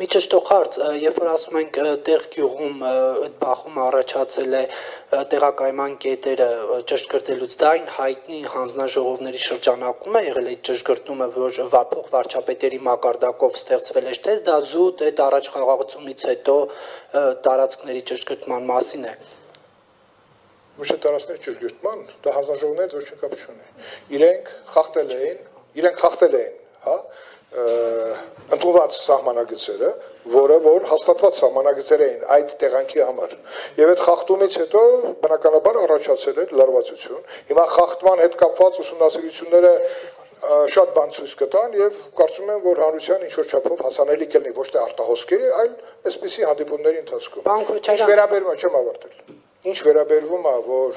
Մի ճշտող հարց, երբ որ ասում ենք տեղ գյուղում այդ բախում առաջացել է տեղակայման կետերը ճշգրտելուց դա այն հայտնի հանձնաժողովների շրջանակում է եղել այդ ճշգրտումը, որ վարփող վարչապետերի մակարդակով ստեղծվել է, թե դա զուտ այդ առաջ խաղաղությունից հետո տարածքների ճշգրտման մասին է։ Ոչ տարածքների ճշգրտման, դա հանձնաժողովների ոչ կապ չունի։ Իրենք խախտել էին, իրենք խախտել էին, հա, ընդունված սահմանագծերը, որը որ հաստատված սահմանագծեր էին այդ տեղանքի համար։ Եվ այդ խախտումից հետո բնականաբար առաջացել էր լարվածություն։ Հիմա խախտման հետ կապված ուսումնասիրությունները շատ բան ցույց կտան եւ կարծում եմ որ հանրության ինչ որ չափով հասանելի կլինի ոչ թե արտահոսքերի, այլ այսպիսի հանդիպումների ընթացքում։ Ինչ վերաբերում է չեմ ավարտել։ Ինչ վերաբերվում է որ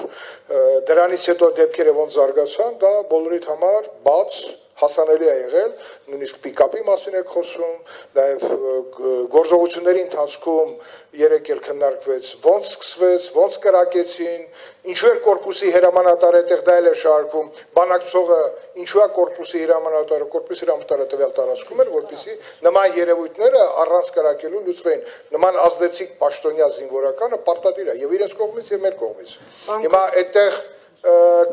դրանից հետո դեպքերը ոնց զարգացան, դա բոլորիդ համար բաց հասանելի է եղել, նույնիսկ պիկապի մասին եք խոսում, նաև գործողությունների ընթացքում երեք էլ քննարկվեց, ոնց սկսվեց, ոնց կրակեցին, ինչու է կորպուսի հրամանատարը այդտեղ դա էլ է շարքում, բանակցողը ինչու է կորպուսի հրամանատարը, կորպուսի հրամանատարը տվյալ տարածքում էր, որպեսզի նման երևույթները առանց կրակելու լուծվեին։ Նման ազդեցիկ պաշտոնյա զինվորականը պարտադիր է եւ իրենց կողմից եւ մեր կողմից։ Հիմա այդտեղ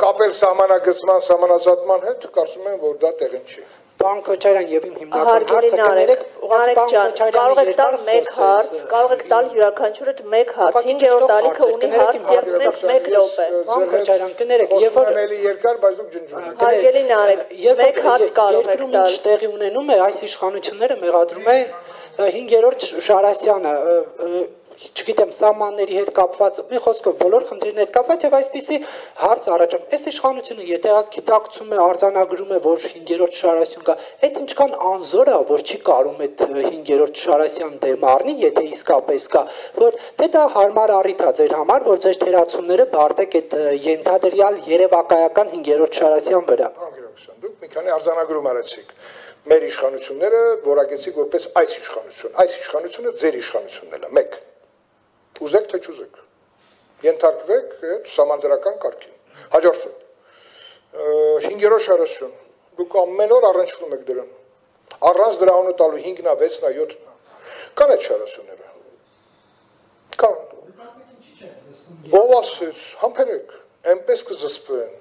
կապել սահմանագծման սահմանազատման հետ, կարծում եմ, որ դա տեղին չի։ Պարոն Քոչարյան, եւ իմ հիմնական հարցը կներեք, Նարեկ ջան, կարող եք տալ մեկ հարց, կարող եք տալ յուրաքանչյուրդ մեկ հարց։ 5-րդ տարիքը ունի հարց եւ ունեք 1 րոպե։ Պարոն Քոչարյան, կներեք, երբ որ էլի երկար, բայց դուք ջնջում եք։ Հարգելի Նարեկ, մեկ հարց կարող եք տալ։ Տեղի ունենում է այս իշխանությունները մեղադրում է 5-րդ Շարասյանը չգիտեմ, սահմանների հետ կապված, մի խոսքով բոլոր խնդիրների հետ կապված եւ այսպիսի հարց առաջանում։ Այս իշխանությունը եթե գիտակցում է, արձանագրում է, որ 5-րդ շարասյուն կա, այդ ինչքան անզոր է, որ չի կարում այդ 5-րդ շարասյան դեմ առնի, եթե իսկապես կա, որ դե դա հարմար առիթ է ձեր համար, որ ձեր թերացումները բարտեք այդ ենթադրյալ երևակայական 5-րդ շարասյան վրա։ Դուք մի քանի արձանագրում արեցիք մեր իշխանությունները որակեցիք որպես այս իշխանություն։ Այս իշխանությունը ձեր իշխանությունն է, մեկ ուզեք թե չուզեք։ Ենթարկվեք այդ համանդրական կարգին։ Հաջորդը 5-րդ շարասյուն։ Դուք ամեն օր առնչվում եք դրան։ Առանց դրա անունը տալու 5-նա, 6-նա, 7-նա։ Կան այդ շարասյունները։ Կան։ Ով ասեց, համբերեք, այնպես կզսպեն։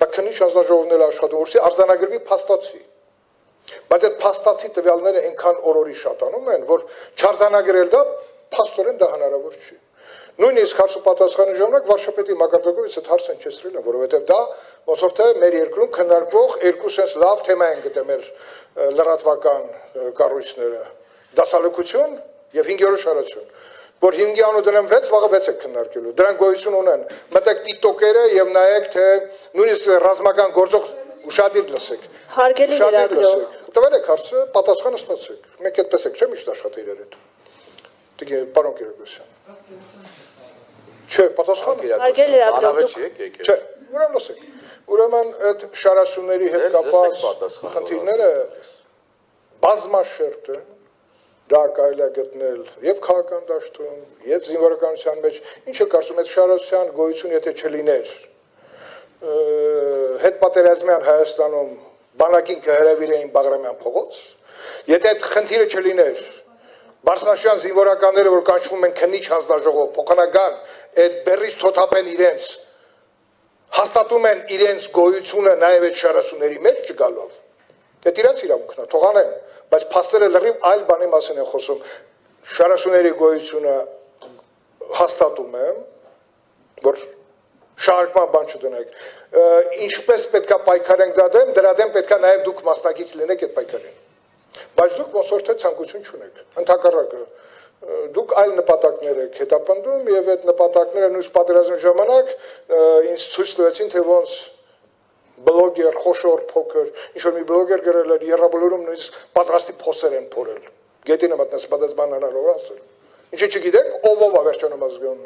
Բայց քնի շանսաժողովն էլ աշխատում, որսի արձանագրվի փաստացի։ Բայց այդ փաստացի տվյալները այնքան օրորի շատանում են, որ չարձանագրել դա փաստորեն դա հնարավոր չի։ Նույնիսկ հարցը պատասխանի ժամանակ վարշապետի մակարդակով այդ հարցը հնչեցրել է, որովհետև դա ոնց որ թե մեր երկրում քննարկվող երկու sense լավ թեմա են գտե մեր լրատվական կառույցները՝ դասալուկություն եւ 5-րդ շարացություն որ 5-ի անու դրան 6, վաղը 6 եք քննարկելու։ Դրանք գոյություն ունեն։ Մտեք TikTok-երը եւ նայեք թե նույնիսկ ռազմական գործող ուշադիր լսեք։ Հարգելի լրագրող։ Տվերեք հարցը, պատասխանը ստացեք։ Մենք այդպես ենք, չէ՞ միշտ աշխատել իրար հետ։ պարոն Կիրակոսյան։ Չէ, պատասխանը։ Հարգելի լրագրող։ Չէ, ուրեմն լսեք։ Ուրեմն այդ շարասունների հետ կապված խնդիրները բազմաշերտ են դա կարելի է գտնել եւ քաղաքական դաշտում, եւ զինվորականության մեջ, ինչը կարծում եմ շարասյան գոյություն եթե չլիներ հետ պատերազմյան Հայաստանում բանակին կհրավիրեին Բաղրամյան փողոց, եթե այդ խնդիրը չլիներ, Բարսաշյան զինվորականները, որ կանչվում են քնիչ հանձնաժողով, փոխանական այդ բերից թոթափեն իրենց հաստատում են իրենց գոյությունը նաև այդ շարասուների մեջ չգալով։ Դա իրաց իրավունքն է, թողանեն, բայց փաստերը լրիվ այլ բանի մասին են խոսում։ Շարասուների գոյությունը հաստատում եմ, որ շարժման բան չդնեք։ Ինչպես պետքա պայքարենք դա դեմ, դրա դեմ պետքա նաև դուք մասնակից լինեք այդ պայքարին։ Բայց դուք ոնց որ թե ցանկություն չունեք։ Ընթակառակը դուք այլ նպատակներ եք հետապնդում եւ այդ նպատակները նույնիսկ պատերազմի ժամանակ ինձ ցույց տվեցին թե ոնց բլոգեր, խոշոր, փոքր, ինչ որ մի բլոգեր գրել էր երրաբոլորում նույնիսկ պատրաստի փոսեր են փորել։ Գետինը մտնես պատասխան հնարավոր ասել։ Ինչի չգիտեք, ով ով է վերջանում ազգանունը։